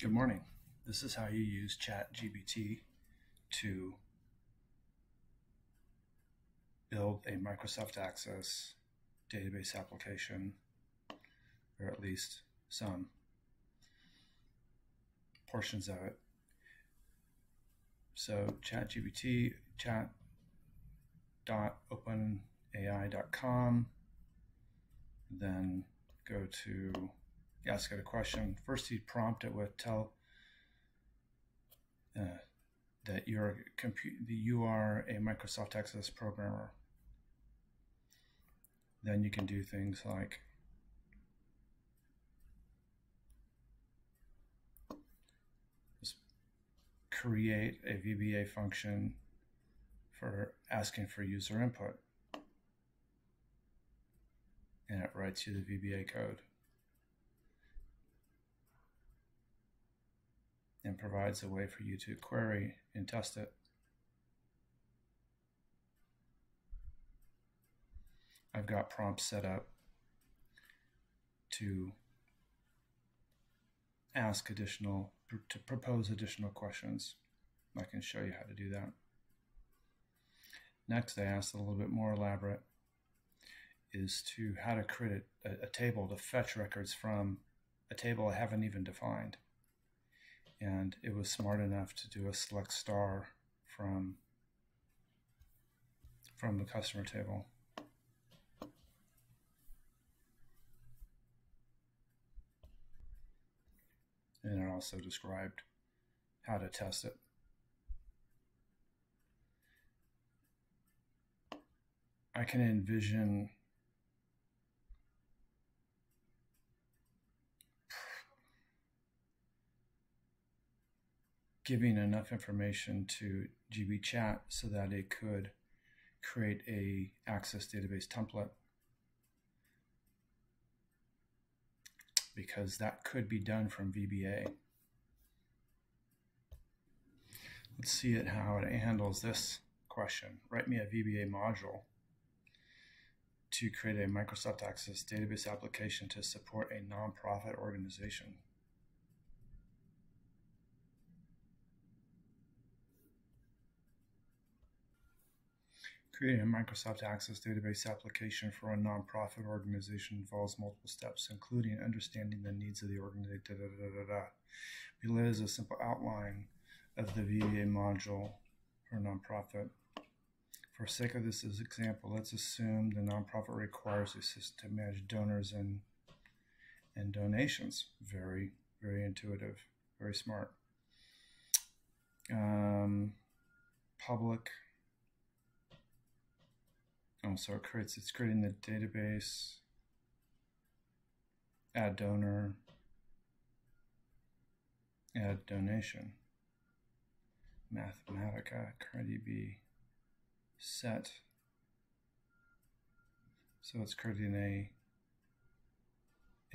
Good morning. This is how you use ChatGPT to build a Microsoft Access database application, or at least some portions of it. So ChatGPT, chat.openai.com, then go to ask it a question. First, you prompt it with tell uh, that you're you are a Microsoft Access programmer. Then you can do things like create a VBA function for asking for user input. And it writes you the VBA code. Provides a way for you to query and test it. I've got prompts set up to ask additional, to propose additional questions. I can show you how to do that. Next, I asked a little bit more elaborate is to how to create a, a table to fetch records from a table I haven't even defined and it was smart enough to do a select star from from the customer table. And it also described how to test it. I can envision giving enough information to GPT Chat so that it could create a access database template because that could be done from VBA. Let's see it how it handles this question. Write me a VBA module to create a Microsoft Access database application to support a nonprofit organization. Creating a Microsoft Access database application for a nonprofit organization involves multiple steps, including understanding the needs of the organization. Da, da, da, Below is a simple outline of the VBA module for a nonprofit. For sake of this example, let's assume the nonprofit requires a system to manage donors and and donations. Very, very intuitive, very smart. Um, public Oh, so it creates, it's creating the database, add donor, add donation, Mathematica, CardDB, set. So it's creating a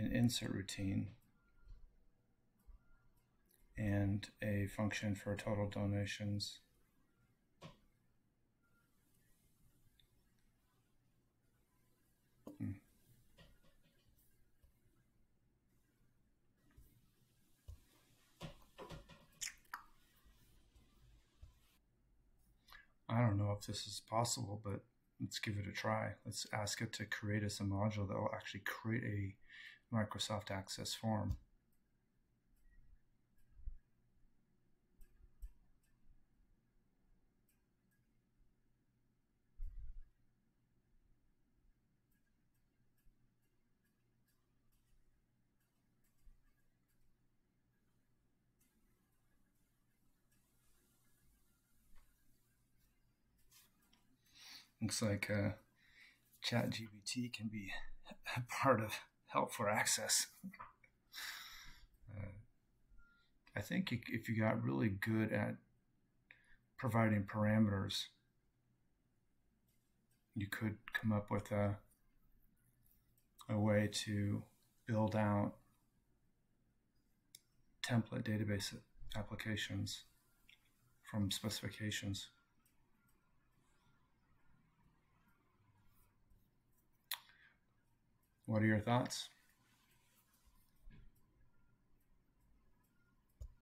an insert routine and a function for total donations don't know if this is possible, but let's give it a try. Let's ask it to create us a module that will actually create a Microsoft Access form. Looks like uh, ChatGPT can be a part of Help4Access. Uh, I think if you got really good at providing parameters, you could come up with a, a way to build out template database applications from specifications. What are your thoughts?